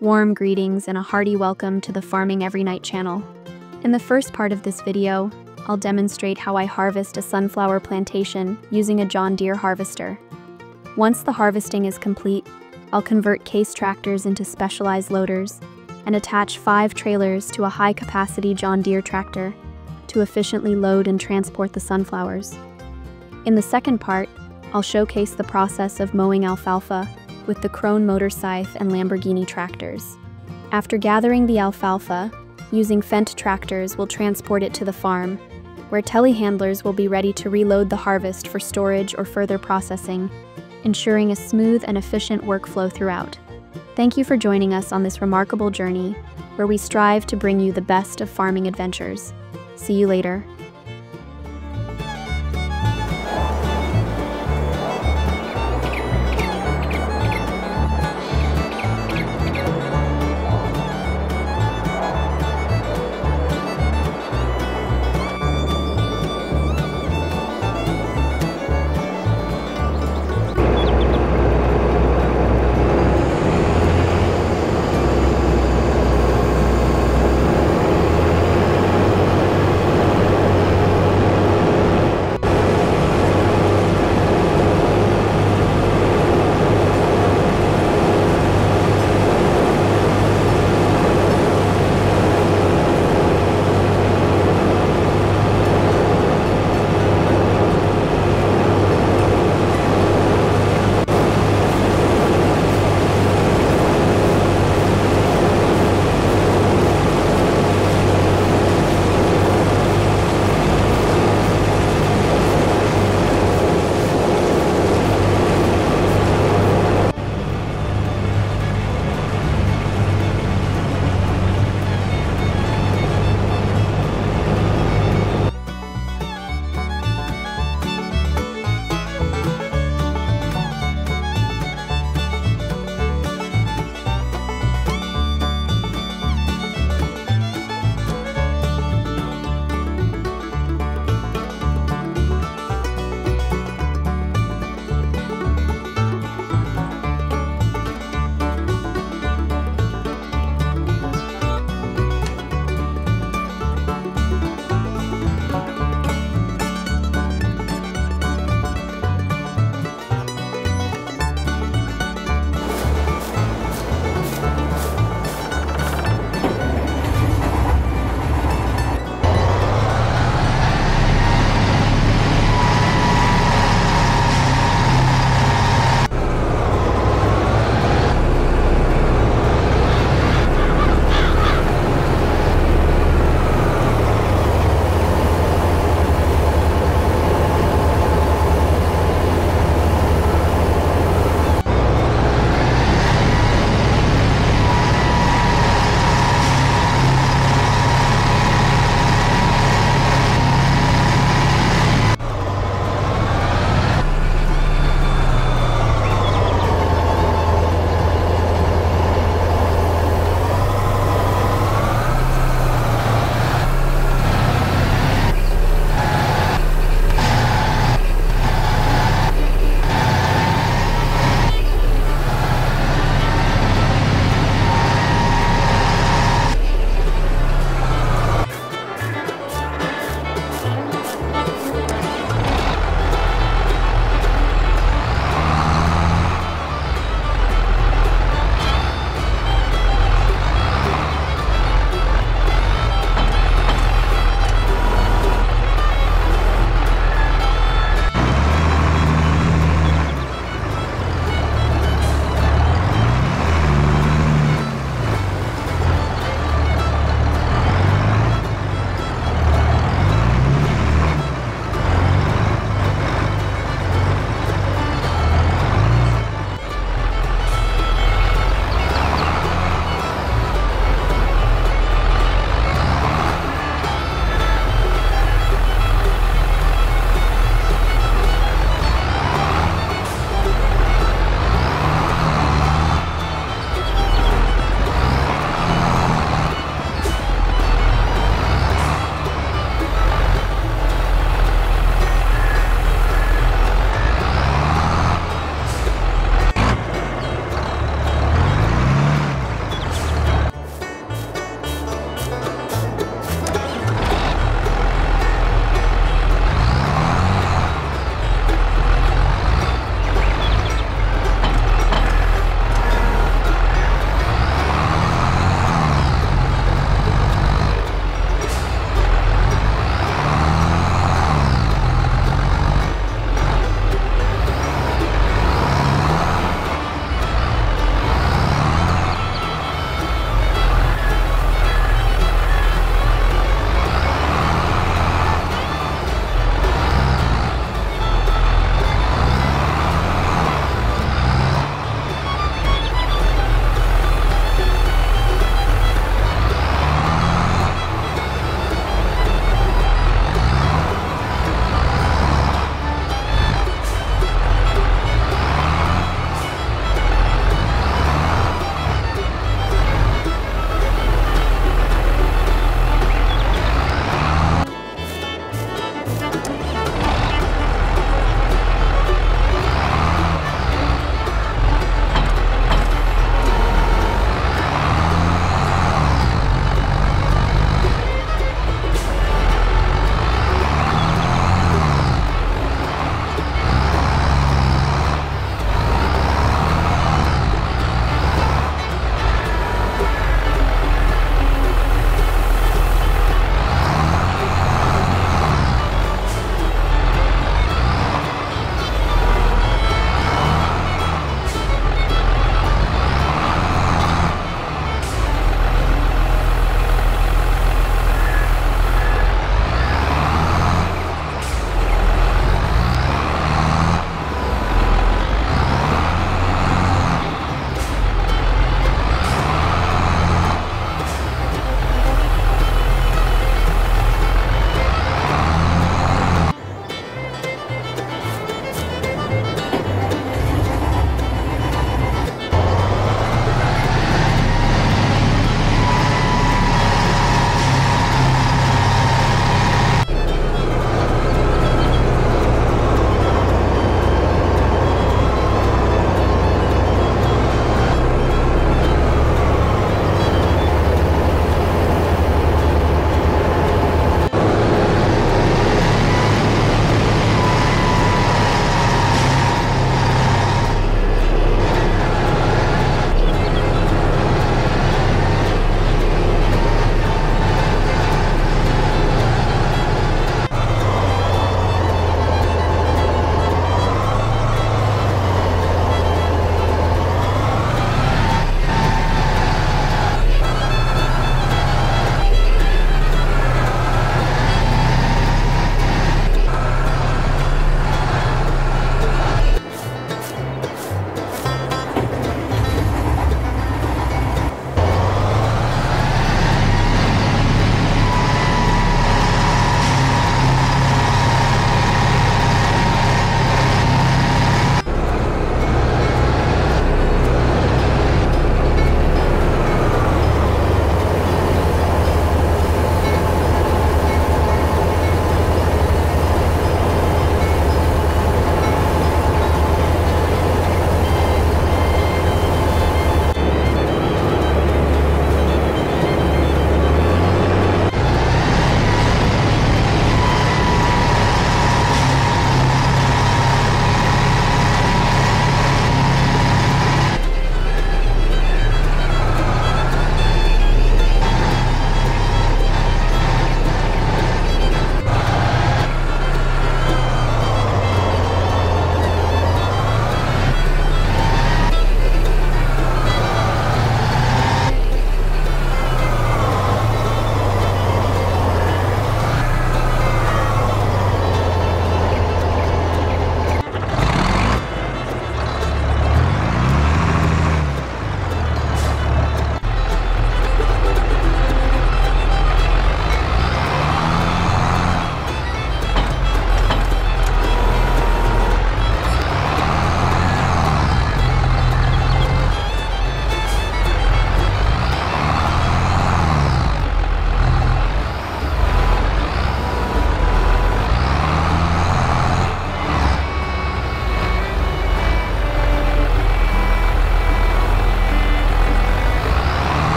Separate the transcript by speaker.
Speaker 1: Warm greetings and a hearty welcome to the Farming Every Night channel. In the first part of this video, I'll demonstrate how I harvest a sunflower plantation using a John Deere harvester. Once the harvesting is complete, I'll convert case tractors into specialized loaders and attach five trailers to a high-capacity John Deere tractor to efficiently load and transport the sunflowers. In the second part, I'll showcase the process of mowing alfalfa with the Krone motor scythe and Lamborghini tractors. After gathering the alfalfa, using Fendt tractors will transport it to the farm, where telehandlers will be ready to reload the harvest for storage or further processing, ensuring a smooth and efficient workflow throughout. Thank you for joining us on this remarkable journey, where we strive to bring you the best of farming adventures. See you later.